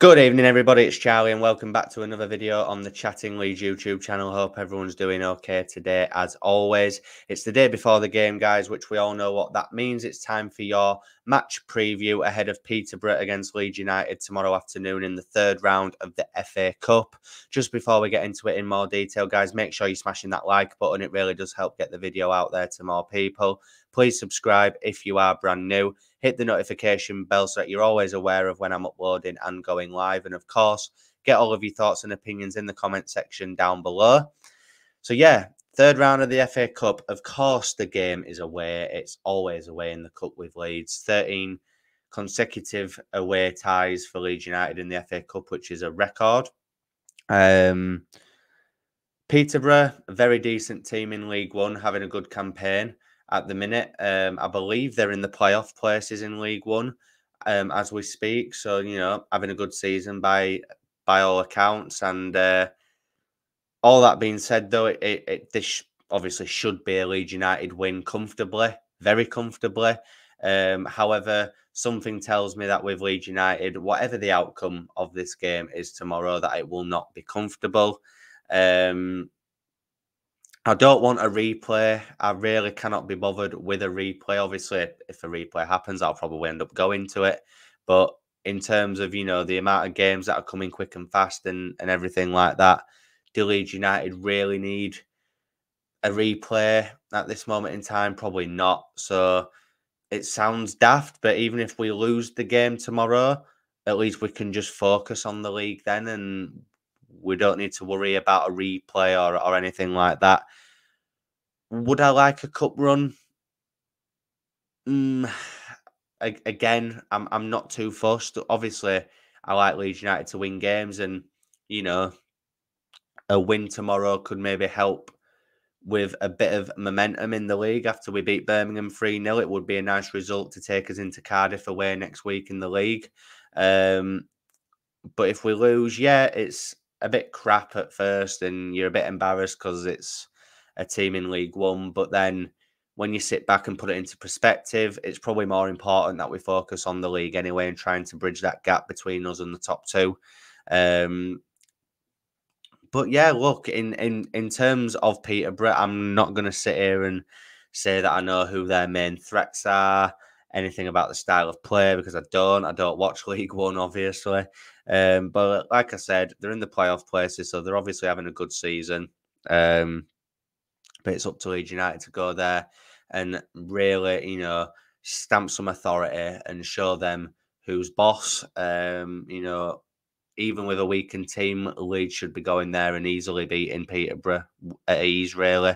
Good evening, everybody. It's Charlie, and welcome back to another video on the Chatting Leeds YouTube channel. Hope everyone's doing okay today. As always, it's the day before the game, guys, which we all know what that means. It's time for your match preview ahead of Peterborough against Leeds United tomorrow afternoon in the third round of the FA Cup. Just before we get into it in more detail, guys, make sure you're smashing that like button. It really does help get the video out there to more people. Please subscribe if you are brand new hit the notification bell so that you're always aware of when I'm uploading and going live. And of course, get all of your thoughts and opinions in the comment section down below. So, yeah, third round of the FA Cup. Of course, the game is away. It's always away in the Cup with Leeds. 13 consecutive away ties for Leeds United in the FA Cup, which is a record. Um, Peterborough, a very decent team in League One, having a good campaign at the minute. Um, I believe they're in the playoff places in League One um, as we speak. So you know, having a good season by by all accounts. And uh, all that being said, though, it, it, it this obviously should be a Leeds United win comfortably, very comfortably. Um, however, something tells me that with Leeds United, whatever the outcome of this game is tomorrow, that it will not be comfortable. Um, I don't want a replay. I really cannot be bothered with a replay. Obviously, if a replay happens, I'll probably end up going to it. But in terms of you know the amount of games that are coming quick and fast and and everything like that, do Leeds United really need a replay at this moment in time? Probably not. So it sounds daft, but even if we lose the game tomorrow, at least we can just focus on the league then and we don't need to worry about a replay or, or anything like that. Would I like a cup run? Mm, again, I'm I'm not too fussed. Obviously, I like Leeds United to win games, and you know, a win tomorrow could maybe help with a bit of momentum in the league after we beat Birmingham 3 0. It would be a nice result to take us into Cardiff away next week in the league. Um, but if we lose, yeah, it's a bit crap at first, and you're a bit embarrassed because it's a team in League One. But then when you sit back and put it into perspective, it's probably more important that we focus on the league anyway and trying to bridge that gap between us and the top two. Um, but yeah, look in in in terms of Peterborough, I'm not going to sit here and say that I know who their main threats are, anything about the style of play because I don't. I don't watch League One, obviously. Um, but like I said, they're in the playoff places, so they're obviously having a good season. Um, but it's up to Leeds United to go there and really, you know, stamp some authority and show them who's boss. Um, you know, even with a weakened team, Leeds should be going there and easily beating Peterborough at ease, really.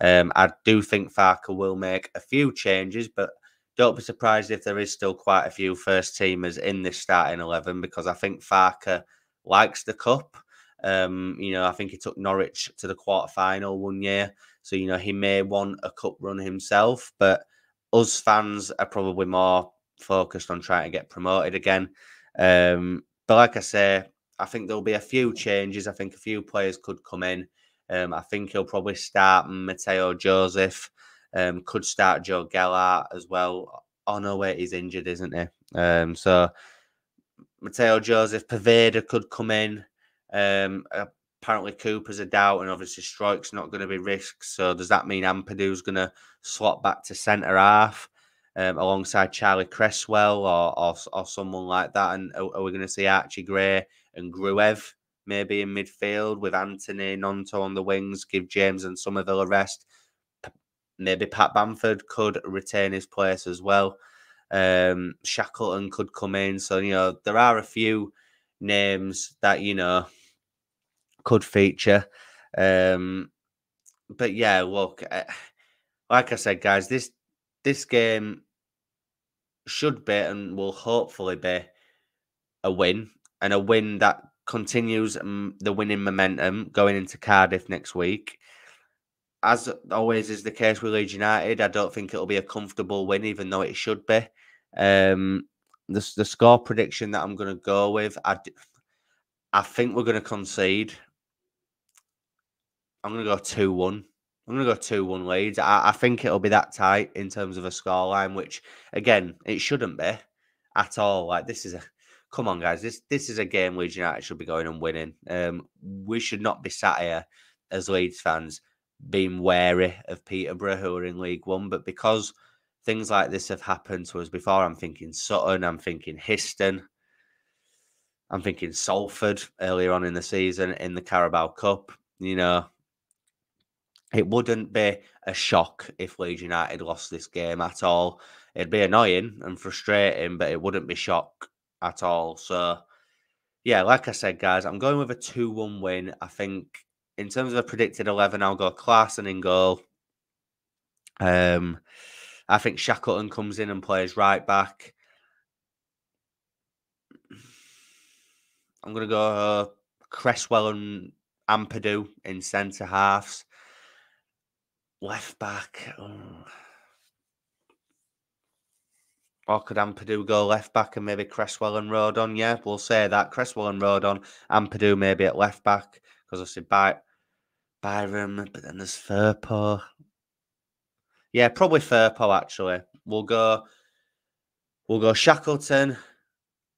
Um, I do think Farke will make a few changes, but don't be surprised if there is still quite a few first teamers in this starting 11 because I think Farke likes the cup. Um, you know, I think he took Norwich to the quarter final one year. So, you know, he may want a cup run himself, but us fans are probably more focused on trying to get promoted again. Um, but like I say, I think there'll be a few changes. I think a few players could come in. Um, I think he'll probably start Mateo Joseph. Um, could start Joe Gelhardt as well. Oh no, wait, he's injured, isn't he? Um, so Mateo Joseph Poveda could come in. Um, apparently Cooper's a doubt, and obviously Struijk's not going to be risked. So does that mean Ampadu's going to slot back to centre half um, alongside Charlie Cresswell or, or, or someone like that? And are, are we going to see Archie Gray and Gruev maybe in midfield with Anthony Gnonto on the wings? Give James and Summerville a rest maybe Pat Bamford could retain his place as well. Um, Shackleton could come in. So, you know, there are a few names that, you know, could feature. Um, but yeah, look, uh, like I said, guys, this this game should be and will hopefully be a win and a win that continues the winning momentum going into Cardiff next week as always is the case with Leeds United, I don't think it'll be a comfortable win, even though it should be. Um, the the score prediction that I'm going to go with, I I think we're going to concede. I'm going to go two one. I'm going to go two one Leeds. I, I think it'll be that tight in terms of a scoreline, which again it shouldn't be at all. Like this is a come on, guys, this this is a game Leeds United should be going and winning. Um, we should not be sat here as Leeds fans being wary of Peterborough, who are in League One, but because things like this have happened to us before, I'm thinking Sutton, I'm thinking Histon, I'm thinking Salford earlier on in the season in the Carabao Cup. You know, it wouldn't be a shock if Leeds United lost this game at all. It'd be annoying and frustrating, but it wouldn't be shock at all. So, yeah, like I said, guys, I'm going with a 2 1 win. I think in terms of a predicted 11, I'll go Klaesson in goal. Um, I think Shackleton comes in and plays right back. I'm going to go uh, Cresswell and Ampadu in centre halves. Left back. Oh. Or could Ampadu go left back and maybe Cresswell and Rodon? Yeah, we'll say that. Cresswell and Rodon. Ampadu maybe at left back. Because I said By- Byram, but then there's Firpo. Yeah, probably Firpo actually. We'll go we'll go Shackleton,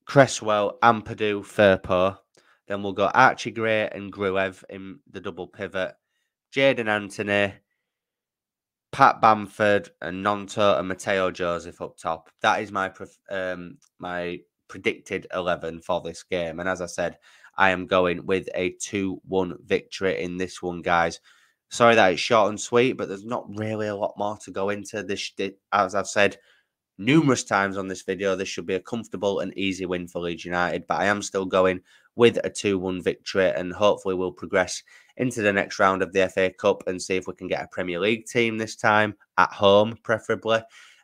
Cresswell, Ampadu, Firpo. Then we'll go Archie Gray and Gruev in the double pivot. Jaidon Anthony, Pat Bamford, and Gnonto and Mateo Joseph up top. That is my um, my predicted eleven for this game. And as I said, I am going with a two-one victory in this one, guys. Sorry that it's short and sweet, but there's not really a lot more to go into this. As I've said, numerous times on this video. This should be a comfortable and easy win for Leeds United, but I am still going with a 2 1 victory and hopefully we'll progress into the next round of the FA Cup and see if we can get a Premier League team this time at home, preferably.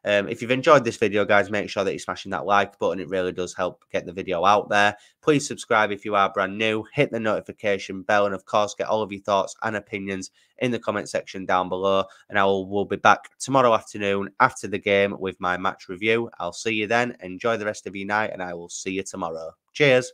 Um, if you've enjoyed this video, guys, make sure that you're smashing that like button. It really does help get the video out there. Please subscribe if you are brand new. Hit the notification bell. And, of course, get all of your thoughts and opinions in the comment section down below. And I will will be back tomorrow afternoon after the game with my match review. I'll see you then. Enjoy the rest of your night, and I will see you tomorrow. Cheers.